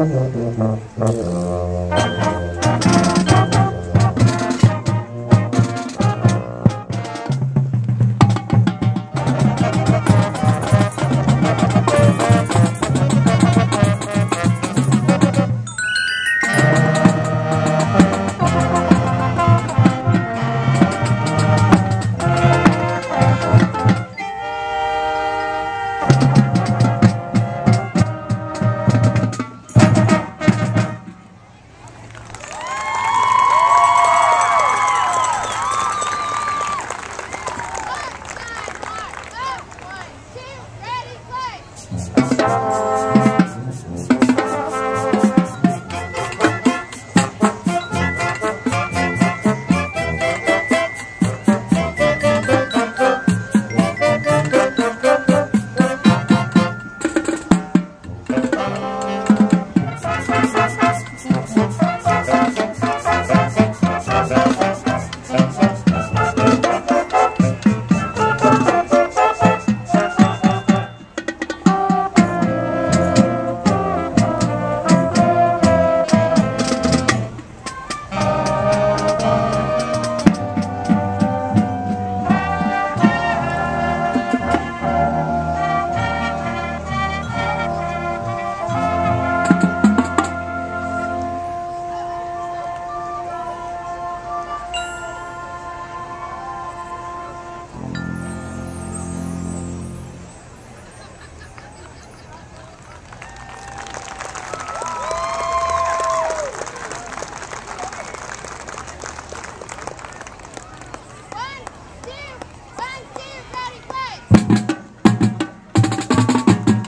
Gracias.